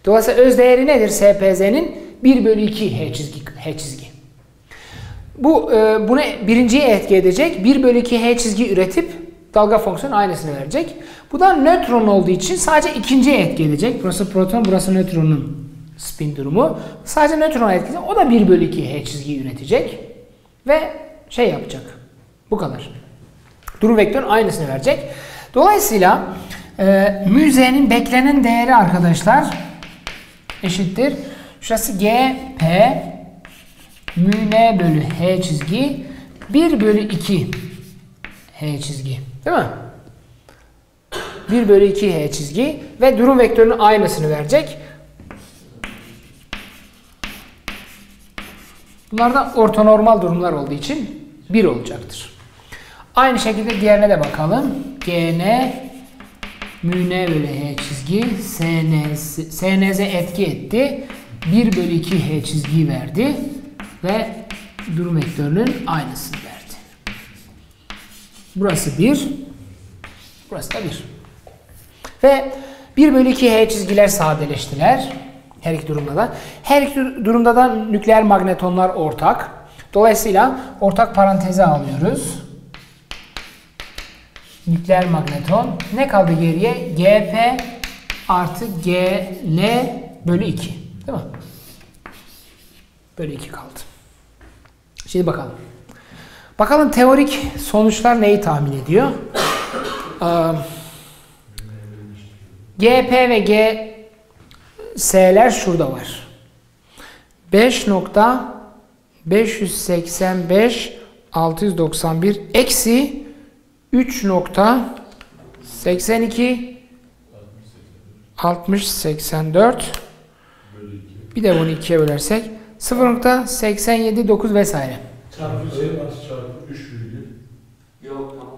Dolayısıyla öz değeri nedir SPZ'nin? 1 bölü 2 H çizgi. H çizgi. Bu e, bunu birinciye etki edecek. 1 bölü 2 H çizgi üretip dalga fonksiyonu aynısını verecek. Bu da nötron olduğu için sadece ikinciye etki edecek. Burası proton, burası nötronun spin durumu. Sadece nötron etkisi. O da 1 bölü 2 H çizgi üretecek. Ve şey yapacak. Bu kadar. Durum vektörün aynısını verecek. Dolayısıyla e, müzenin beklenen değeri arkadaşlar eşittir. Şurası G, P, mü N bölü H çizgi 1 bölü 2 H çizgi. Değil mi? 1 bölü 2 H çizgi ve durum vektörünün aynısını verecek. Bunlar da ortonormal durumlar olduğu için 1 olacaktır. Aynı şekilde diğerine de bakalım. GN mü N bölü H çizgi SNZ, SNZ etki etti. 1 bölü 2 H çizgiyi verdi ve durum vektörünün verdi. Burası 1. Burası da 1. Ve 1 bölü 2 H çizgiler sadeleştiler. Her iki durumda da. Her iki durumda da nükleer magnetonlar ortak. Dolayısıyla ortak paranteze alıyoruz. Nükleer magneton. Ne kaldı geriye? GP artı GL bölü 2. Değil mi? Bölü 2 kaldı. Şimdi bakalım. Bakalım teorik sonuçlar neyi tahmin ediyor? Ee, GP ve G S'ler şurada var. 5.585 691 eksi 3.82 60 84 bir de bunu ikiye bölersek 0.87 vesaire. Çarpı şey var çarpı 3 virgül. Yok ama.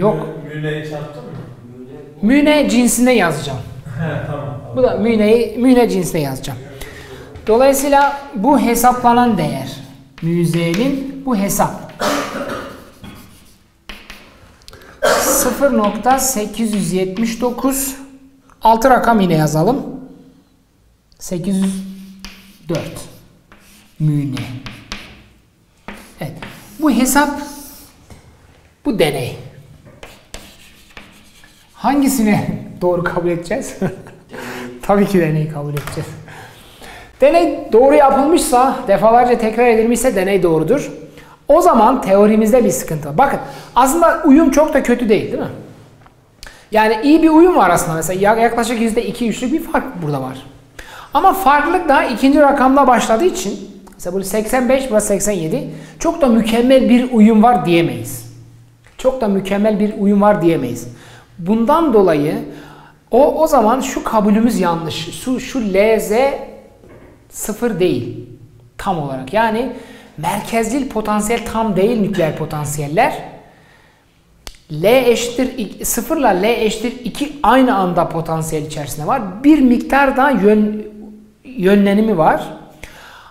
Yok. Müneyi çarptın mı? Böyle Müne cinsine yazacağım. He tamam. Bu da müneyi, müne cinsine yazacağım. Dolayısıyla bu hesaplanan değer. Müzenin bu hesap. 0.879 altı rakam yine yazalım. 804 müne. Evet. Bu hesap bu deney. Hangisini doğru kabul edeceğiz? Tabii ki deneyi kabul edeceğiz. Deney doğru yapılmışsa, defalarca tekrar edilmişse deney doğrudur. O zaman teorimizde bir sıkıntı var. Bakın aslında uyum çok da kötü değil değil mi? Yani iyi bir uyum var aslında. Mesela yaklaşık %2-3'lük bir fark burada var. Ama farklılık daha ikinci rakamda başladığı için mesela burada 85, burası 87 çok da mükemmel bir uyum var diyemeyiz. Çok da mükemmel bir uyum var diyemeyiz. Bundan dolayı o o zaman şu kabulümüz yanlış. Şu şu LZ sıfır değil tam olarak. Yani merkezcil potansiyel tam değil nükleer potansiyeller. L eşittir 0 ile L eşittir 2 aynı anda potansiyel içerisinde var. Bir miktar daha yön, yönlenimi var.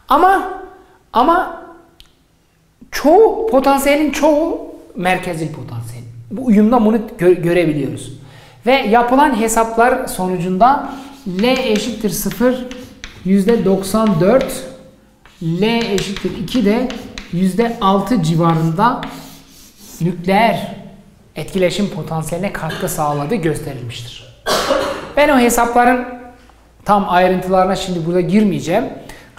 Ama ama çoğu potansiyelin çoğu merkezcil potansiyel. Bu uyumda bunu gö görebiliyoruz. Ve yapılan hesaplar sonucunda L eşittir 0 %94 L eşittir 2 de %6 civarında nükleer etkileşim potansiyeline katkı sağladığı gösterilmiştir. Ben o hesapların tam ayrıntılarına şimdi burada girmeyeceğim.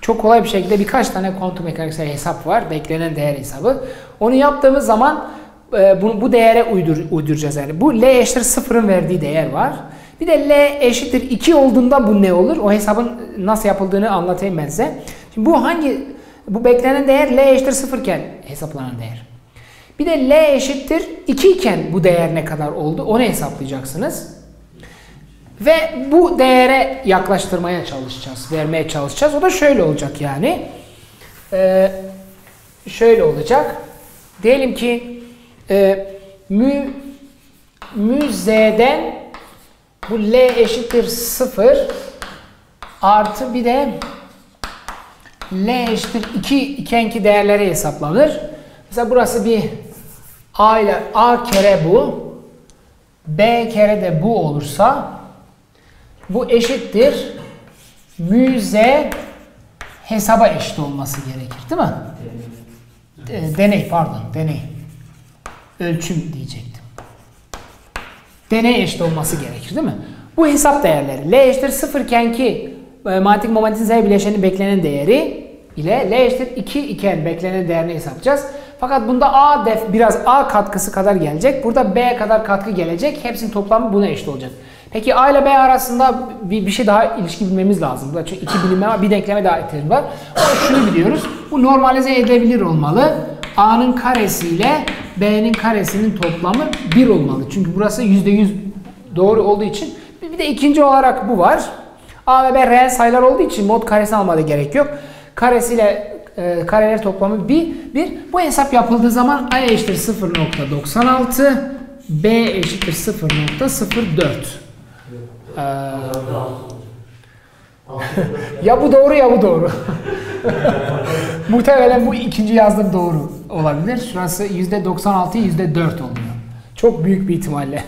Çok kolay bir şekilde birkaç tane kuantum mekaniksel hesap var. Beklenen değer hesabı. Onu yaptığımız zaman e, bu, bu değere uydur, uyduracağız. Yani bu L eşittir 0'ın verdiği değer var. Bir de L eşittir 2 olduğunda bu ne olur? O hesabın nasıl yapıldığını anlatayım ben size. Şimdi bu hangi bu beklenen değer L eşittir 0 iken hesaplanan değer. Bir de L eşittir 2 iken bu değer ne kadar oldu? Onu hesaplayacaksınız. Ve bu değere yaklaştırmaya çalışacağız, vermeye çalışacağız. O da şöyle olacak yani. Ee, şöyle olacak. Diyelim ki e, mü, mü z'den bu L eşittir 0 artı bir de L eşittir 2 ikenki değerleri hesaplanır. Mesela burası bir A ile A kere bu B kere de bu olursa bu eşittir mü z hesaba eşit olması gerekir değil mi? Deney, deney pardon deney. Ölçüm diyecektim. deney eşit olması gerekir değil mi? Bu hesap değerleri. L eşittir 0 iken ki e, manyetik momentin Z bileşenin beklenen değeri ile L eşittir 2 iken beklenen değerini hesaplayacağız. Fakat bunda A def biraz A katkısı kadar gelecek. Burada B kadar katkı gelecek. Hepsinin toplamı buna eşit olacak. Peki A ile B arasında bir, bir şey daha ilişki bilmemiz lazım. Çünkü iki bilime bir denkleme daha ihtiyacımız var. Ama şunu biliyoruz. Bu normalize edilebilir olmalı. A'nın karesi ile B'nin karesinin toplamı 1 olmalı. Çünkü burası %100 doğru olduğu için. Bir de ikinci olarak bu var. A ve B reel sayılar olduğu için mod karesini almada gerek yok. Karesiyle e, kareler toplamı 1, 1. Bu hesap yapıldığı zaman A eşittir 0.96, B eşittir 0.04. Ee, ya bu doğru ya bu doğru. Muhtemelen bu ikinci yazdığım doğru olabilir. Şurası %96 %4 oluyor. Çok büyük bir ihtimalle.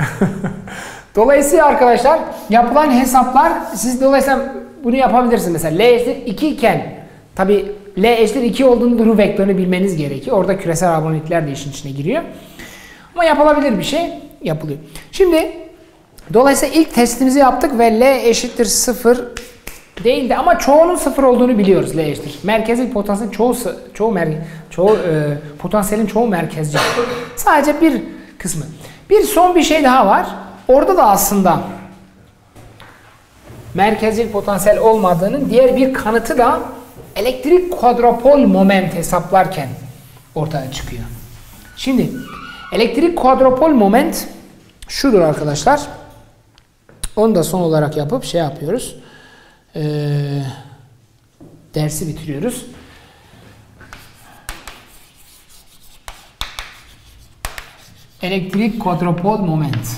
Dolayısıyla arkadaşlar yapılan hesaplar siz dolayısıyla bunu yapabilirsiniz. Mesela L eşittir 2 iken tabi L eşittir 2 olduğunu durum vektörünü bilmeniz gerekiyor. Orada küresel harmonikler de işin içine giriyor. Ama yapılabilir bir şey yapılıyor. Şimdi dolayısıyla ilk testimizi yaptık ve L eşittir 0 değildi ama çoğunun 0 olduğunu biliyoruz L eşittir. Merkezil potansiyel çoğu çoğu çoğu e, potansiyelin çoğu merkezci. Sadece bir kısmı. Bir son bir şey daha var. Orada da aslında merkezil potansiyel olmadığının diğer bir kanıtı da elektrik kuadropol moment hesaplarken ortaya çıkıyor. Şimdi elektrik kuadropol moment şudur arkadaşlar. Onu da son olarak yapıp şey yapıyoruz. Ee, dersi bitiriyoruz. Elektrik kuadropol moment.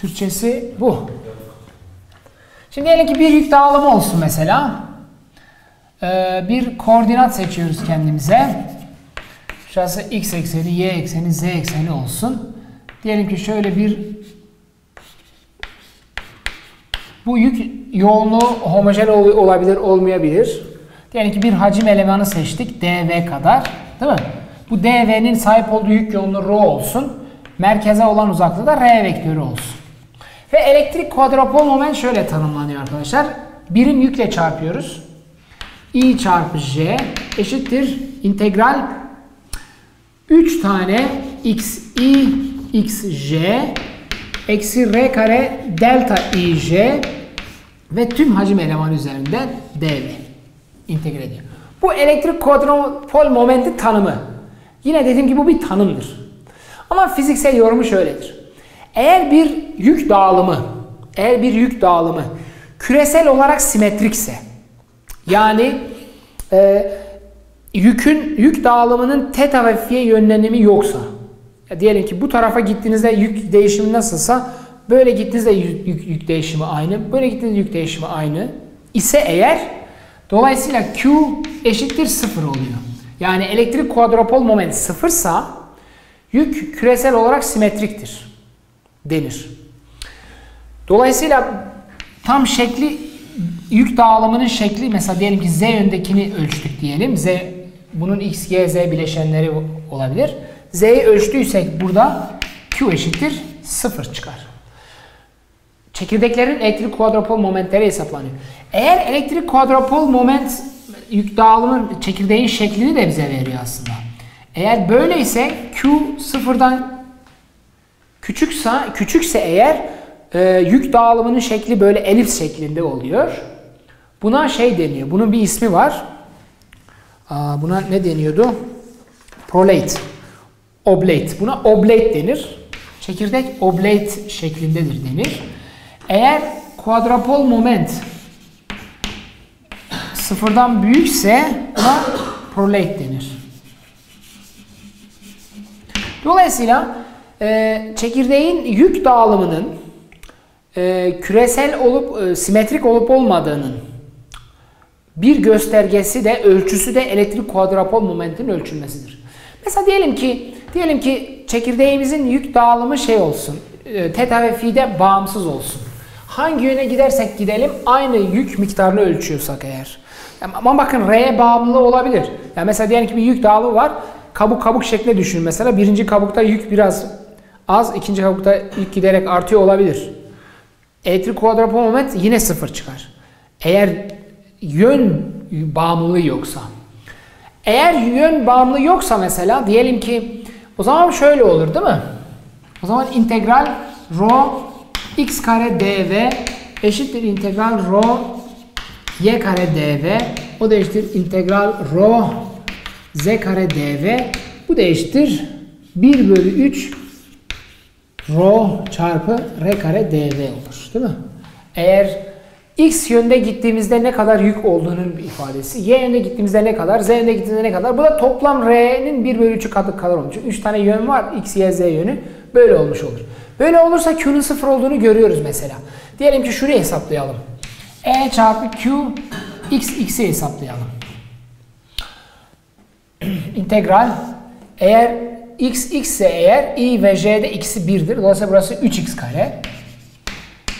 Türkçesi bu. Şimdi diyelim ki bir yük dağılımı olsun mesela. Ee, bir koordinat seçiyoruz kendimize. Şurası x ekseni, y ekseni, z ekseni olsun. Diyelim ki şöyle bir bu yük yoğunluğu homojen olabilir, olmayabilir. Diyelim ki bir hacim elemanı seçtik dv kadar. Değil mi? Bu dv'nin sahip olduğu yük yoğunluğu rho olsun. Merkeze olan uzaklığı da r vektörü olsun. Ve elektrik kuadropol moment şöyle tanımlanıyor arkadaşlar. Birim yükle çarpıyoruz. I çarpı J eşittir integral 3 tane xi xj eksi r kare delta ij ve tüm hacim elemanı üzerinden dv integre ediyor. Bu elektrik kuadropol momenti tanımı. Yine dediğim gibi bu bir tanımdır. Ama fiziksel yorumu şöyledir. Eğer bir yük dağılımı, eğer bir yük dağılımı küresel olarak simetrikse, yani e, yükün yük dağılımının teta ve yönlenimi yoksa, ya diyelim ki bu tarafa gittiğinizde yük değişimi nasılsa böyle gittiğinizde yük, yük, yük değişimi aynı, böyle gittiğinizde yük değişimi aynı ise eğer dolayısıyla Q eşittir sıfır oluyor. Yani elektrik kuadropol moment sıfırsa yük küresel olarak simetriktir denir. Dolayısıyla tam şekli yük dağılımının şekli mesela diyelim ki z yöndekini ölçtük diyelim. Z bunun x, y, z bileşenleri olabilir. Z'yi ölçtüysek burada Q eşittir 0 çıkar. Çekirdeklerin elektrik kuadropol momentleri hesaplanıyor. Eğer elektrik kuadropol moment yük dağılımı çekirdeğin şeklini de bize veriyor aslında. Eğer böyleyse Q sıfırdan küçükse, küçükse eğer e, yük dağılımının şekli böyle elips şeklinde oluyor. Buna şey deniyor. Bunun bir ismi var. Buna ne deniyordu? Prolate. Oblate. Buna oblate denir. Çekirdek oblate şeklindedir denir. Eğer quadrupole moment sıfırdan büyükse buna prolate denir. Dolayısıyla e, çekirdeğin yük dağılımının e, küresel olup e, simetrik olup olmadığının bir göstergesi de ölçüsü de elektrik kuadropol momentin ölçülmesidir. Mesela diyelim ki diyelim ki çekirdeğimizin yük dağılımı şey olsun. E, teta ve fi'de bağımsız olsun. Hangi yöne gidersek gidelim aynı yük miktarını ölçüyorsak eğer. Ama bakın R'ye bağımlı olabilir. Yani mesela diyelim ki bir yük dağılığı var. Kabuk kabuk şeklinde düşünün mesela. Birinci kabukta yük biraz az, ikinci kabukta yük giderek artıyor olabilir. Elektrik kuadropol moment yine sıfır çıkar. Eğer yön bağımlılığı yoksa. Eğer yön bağımlı yoksa mesela diyelim ki o zaman şöyle olur değil mi? O zaman integral rho x kare dv eşittir integral rho y kare dv o da eşittir integral rho z kare dv bu da eşittir 1 bölü 3 rho çarpı r kare dv olur değil mi? Eğer x yönde gittiğimizde ne kadar yük olduğunun bir ifadesi. Y yönde gittiğimizde ne kadar, z yönde gittiğimizde ne kadar. Bu da toplam r'nin 1 bölü 3'ü katı kadar olmuş. 3 tane yön var. x, y, z yönü. Böyle olmuş olur. Böyle olursa q'nun sıfır olduğunu görüyoruz mesela. Diyelim ki şurayı hesaplayalım. E çarpı q x, x'i hesaplayalım. İntegral eğer x, x ise eğer i ve j'de x'i 1'dir. Dolayısıyla burası 3x kare.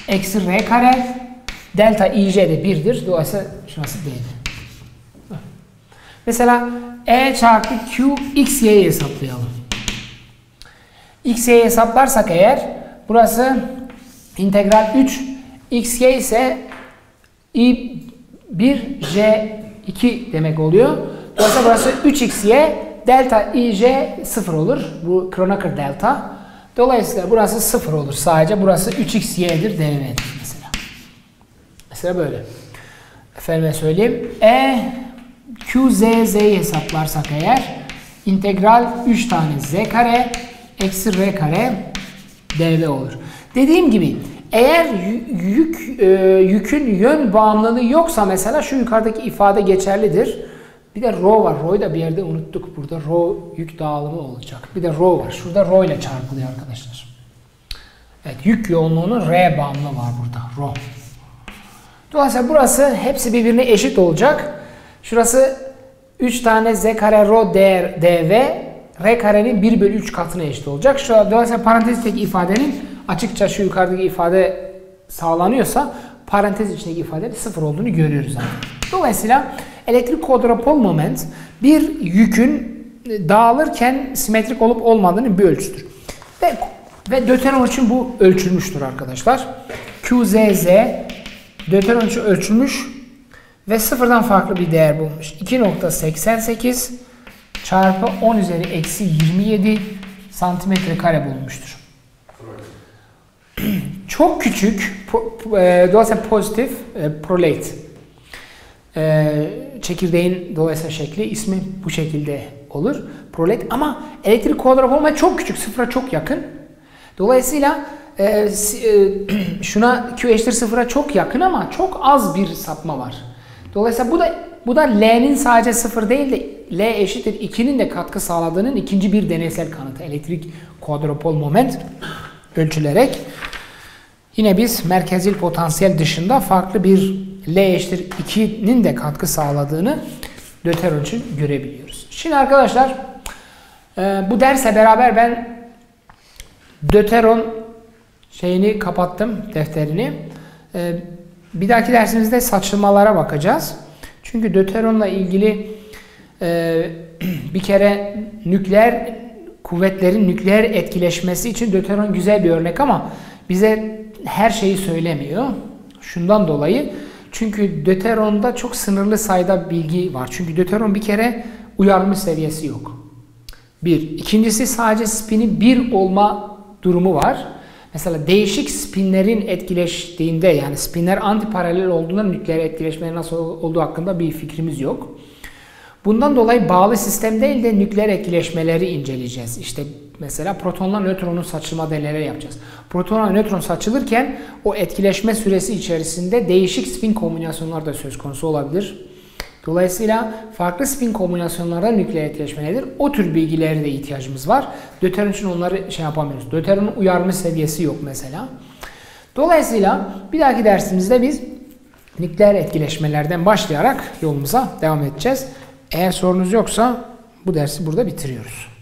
Eksi r kare. Delta ij de 1'dir. Dolayısıyla şurası değil. Mesela e çarpı q x y'yi hesaplayalım. x y'yi hesaplarsak eğer burası integral 3 x y ise i 1 j 2 demek oluyor. Dolayısıyla burası 3xy delta ij 0 olur. Bu Kronecker delta. Dolayısıyla burası 0 olur. Sadece burası 3xy'dir dv'dir mesela. Mesela böyle. Efendime söyleyeyim. E q z z'yi hesaplarsak eğer integral 3 tane z kare eksi r kare dv olur. Dediğim gibi eğer yük e, yükün yön bağımlılığı yoksa mesela şu yukarıdaki ifade geçerlidir. Bir de rho var. Rho'yu da bir yerde unuttuk. Burada rho yük dağılımı olacak. Bir de rho var. Şurada rho ile çarpılıyor arkadaşlar. Evet yük yoğunluğunun R bağımlı var burada. Rho. Dolayısıyla burası hepsi birbirine eşit olacak. Şurası 3 tane z kare rho dr, dv r karenin 1 bölü 3 katına eşit olacak. Şu, dolayısıyla parantezteki ifadenin açıkça şu yukarıdaki ifade sağlanıyorsa parantez içindeki ifade sıfır olduğunu görüyoruz zaten. Dolayısıyla elektrik quadrupole moment bir yükün dağılırken simetrik olup olmadığının bir ölçüsüdür. Ve, ve Döteron için bu ölçülmüştür arkadaşlar. QZZ Döteron için ölçülmüş ve sıfırdan farklı bir değer bulmuş. 2.88 çarpı 10 üzeri eksi 27 santimetre kare bulmuştur. Çok küçük, e, dolayısıyla pozitif, e, prolate. E, çekirdeğin dolayısıyla şekli, ismi bu şekilde olur. Prolate ama elektrik kuadropolma çok küçük, sıfıra çok yakın. Dolayısıyla e, şuna Q eşittir sıfıra çok yakın ama çok az bir sapma var. Dolayısıyla bu da bu da L'nin sadece sıfır değil de L eşittir 2'nin de katkı sağladığının ikinci bir deneysel kanıtı. Elektrik kuadropol moment ölçülerek yine biz merkezil potansiyel dışında farklı bir L eşittir 2'nin de katkı sağladığını Döteron için görebiliyoruz. Şimdi arkadaşlar bu derse beraber ben Döteron şeyini kapattım defterini. Bir dahaki dersimizde saçılmalara bakacağız. Çünkü Döteron'la ilgili bir kere nükleer kuvvetlerin nükleer etkileşmesi için Döteron güzel bir örnek ama bize her şeyi söylemiyor. Şundan dolayı çünkü Döteron'da çok sınırlı sayıda bilgi var. Çünkü Döteron bir kere uyarmış seviyesi yok. Bir. İkincisi sadece spini bir olma durumu var. Mesela değişik spinlerin etkileştiğinde yani spinler antiparalel olduğunda nükleer etkileşmeleri nasıl olduğu hakkında bir fikrimiz yok. Bundan dolayı bağlı sistem değil de nükleer etkileşmeleri inceleyeceğiz. İşte mesela protonla nötronun saçılma deneyleri yapacağız. Protonla nötron saçılırken o etkileşme süresi içerisinde değişik spin kombinasyonlar da söz konusu olabilir. Dolayısıyla farklı spin kombinasyonlarda nükleer etkileşme nedir? O tür bilgilere de ihtiyacımız var. Döteron için onları şey yapamıyoruz. Döteronun uyarma seviyesi yok mesela. Dolayısıyla bir dahaki dersimizde biz nükleer etkileşmelerden başlayarak yolumuza devam edeceğiz. Eğer sorunuz yoksa bu dersi burada bitiriyoruz.